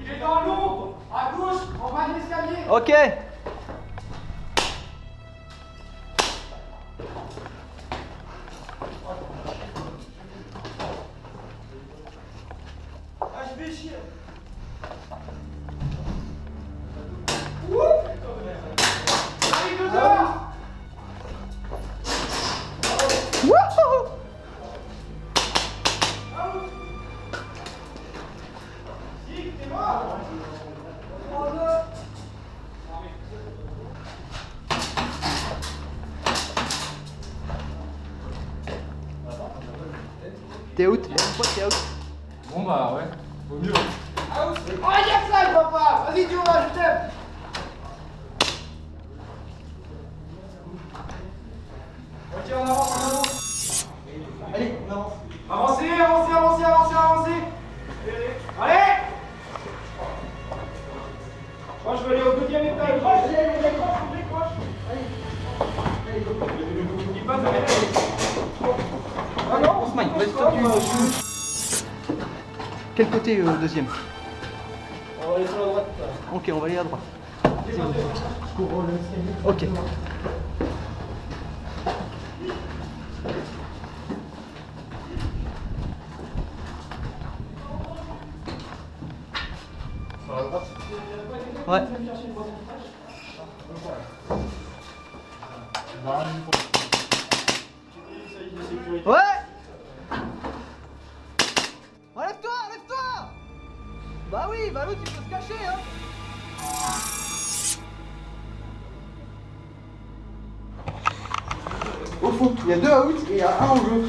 Il est dans l'ombre, à gauche, en bas de l'escalier. Ok. Out. Bon bah ouais, vaut mieux. Oh, y'a ça, papa. Vas-y, tu vas, je t'aime. Ok, on avance, on avance. Allez, on avance. Avancez, avancez, avancez, avancez, avancez. Allez Moi, je veux aller au deuxième étage. Décroche, décroche, décroche. Allez. Dis pas de Ah non vas-y, toi, tu- Quel côté euh, deuxième On va aller sur la droite. Ok, on va aller à droite. Ok. Ouais. Fond, il y a deux out et il y a un en jeu.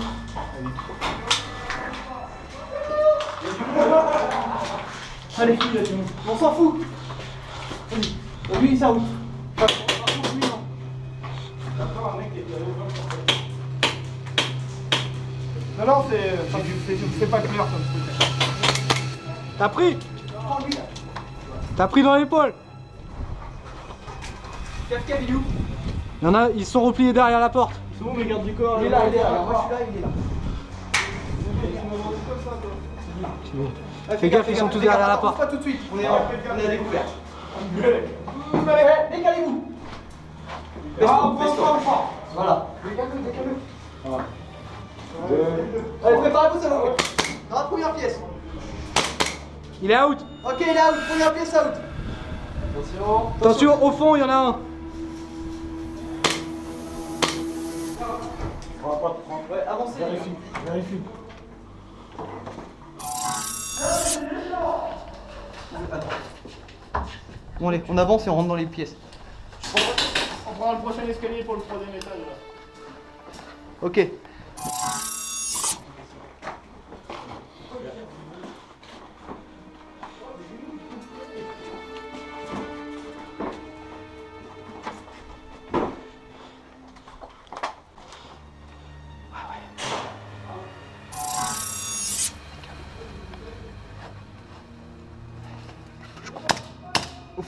Allez, on s'en fout. Vas-y. Lui, on s'en fout, non. Non, c'est c'est- pas clair comme truc. T'as pris? T'as pris dans l'épaule il Il y en a, ils sont repliés derrière la porte. C'est bon, mes gardes du corps. Il est là, il est là. Moi je suis là, il est là. Fais gaffe, ils sont tous derrière la porte. Pas tout de suite, on est, à découvert. Décalez-vous. Ah, Baisse-toi, on prend, baisse-toi. on prend. Voilà. Décale-le, décale-le. Allez, préparez-vous, ça va. Dans la première pièce. Il est out. Ok, il est out. Première pièce out. Attention. Attention, au fond, il y en a un. Ouais, avancez. gars. Vérifie. Bon, allez, on avance et on rentre dans les pièces. On prend le prochain escalier pour le troisième étage. là. Ok.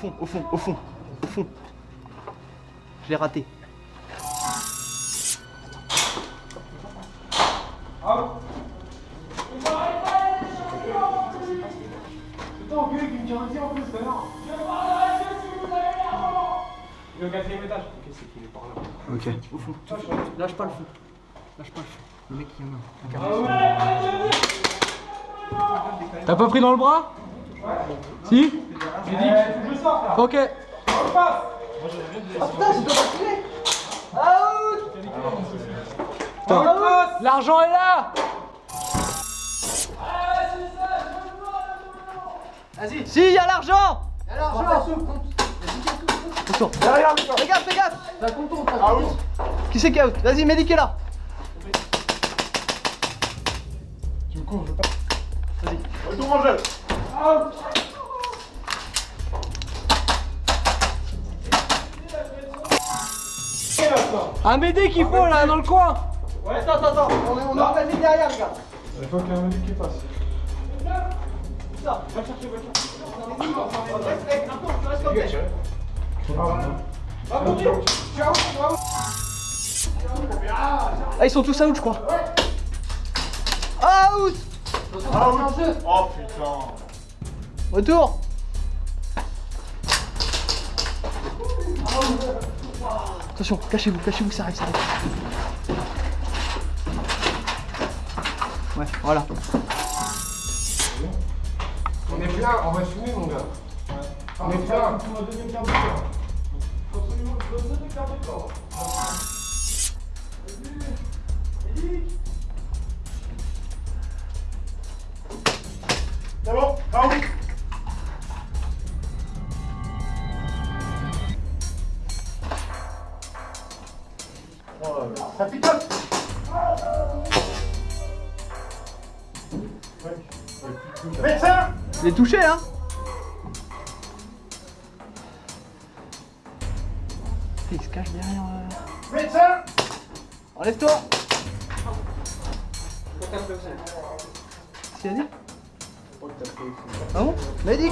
Fond, au fond, au fond, au fond. Je l'ai raté. Au quatrième étage. Ok, c'est qu'il est par là. Ok. Au fond. Lâche pas le fond. Lâche pas le fond. Le mec, il y en a. T'as pas pris dans le bras? Si? J'ai dit, faut que je sorte là. Ok. On passe. Ah putain, c'est toi. Qui tiré Out Putain. L'argent est là. Vas-y Si, il y a l'argent. Il y a l'argent. Attention. Derrière Fais gaffe, fais gaffe. T'as compte, t'as out Qui c'est qui est out? Vas-y, Médic est là. Tu me cours, je veux pas. Vas-y. Retour en jeu. Un BD qu'il faut là dans le coin. Ouais, attends, attends, attends. On est, on est organisé derrière, les gars. Il faut qu'il y ait un mec qui passe. Ça Va chercher, va chercher. Reste, un comme Ah, Ah, ils sont tous out, je crois. Out. Oh putain. Retour Attention, cachez-vous, cachez-vous, ça arrive, ça arrive. Ouais, voilà. On est plein, on va fumer mon gars. On est plein. C'est Médecin Il est touché, hein. Il se cache derrière. euh. Médecin Enlève-toi. Qu'est-ce qu'il a dit Ah bon? Médic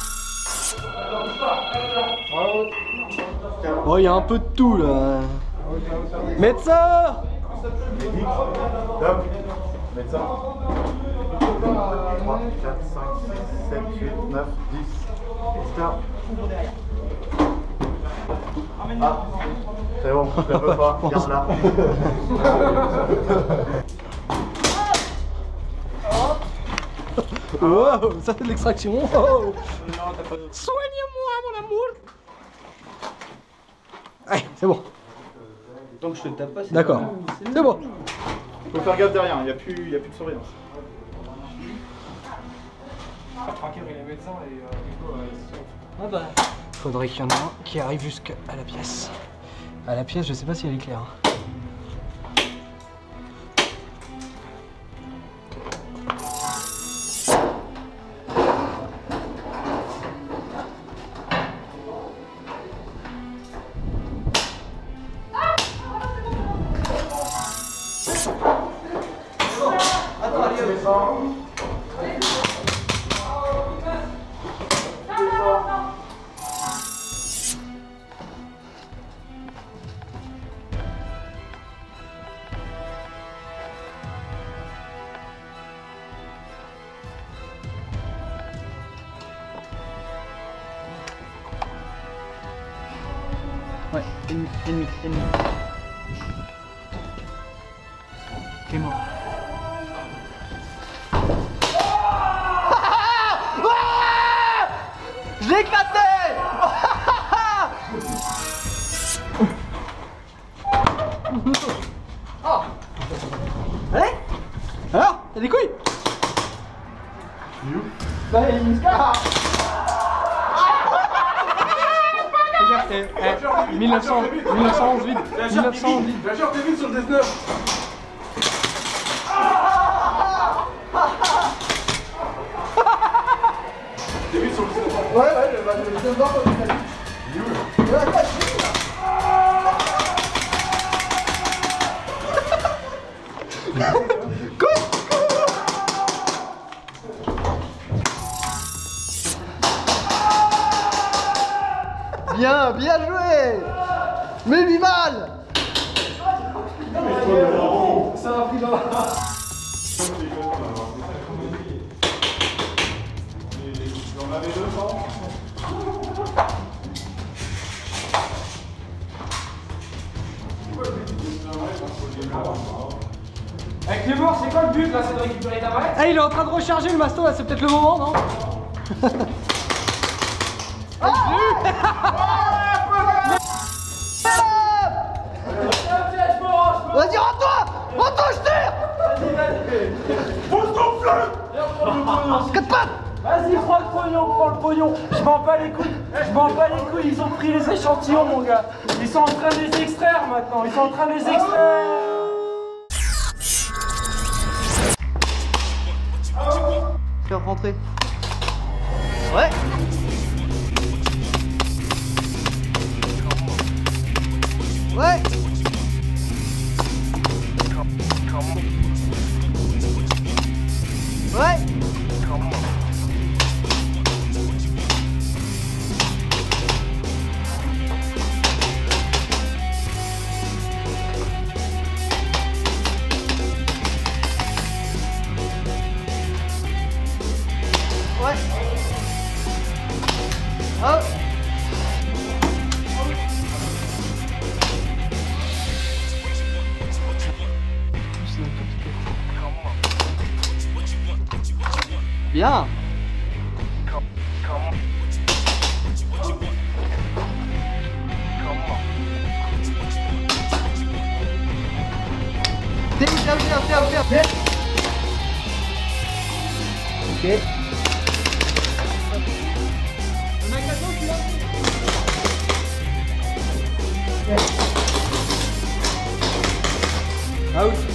Oh, il y a un peu de tout là. Médecin. Médecin. 3, 4, 5, 6, 7, 8, 9, 10. Médecin. Ah, c'est bon, je ne veux pas, garde-la. Wow, ça fait de l'extraction. Wow. Soigne-moi, mon amour. Allez, c'est bon. Donc je te tape pas, c'est D'accord. C'est bon. Faut faire gaffe derrière, il n'y a, plus- il y a plus de surveillance. Médecins et Rico, Ah bah. Faudrait qu'il y en ait un qui arrive jusqu'à la pièce. À la pièce, je sais pas si elle est claire. Se casse Regarde, eh, eh, 1900, 1911 vide. 1911 vide. La charte est vide sur le 19 T'es vide sur le 19 Ouais, ouais, l'as dit. Bien, bien joué. Mais lui mal Avec les morts, c'est quoi le but là C'est de récupérer ta mallette Eh, il est en train de recharger le masto là, c'est peut-être le moment, non Vas-y, Vas-y, le pognon, prends le pognon. Je m'en bats les couilles, je m'en bats les couilles, ils ont pris les échantillons mon gars. Ils sont en train de les extraire maintenant, ils sont en train de les extraire. Faire rentrer. Ouais. Ouais. Ouais. Bien. Viens, viens, viens, viens Ok. On a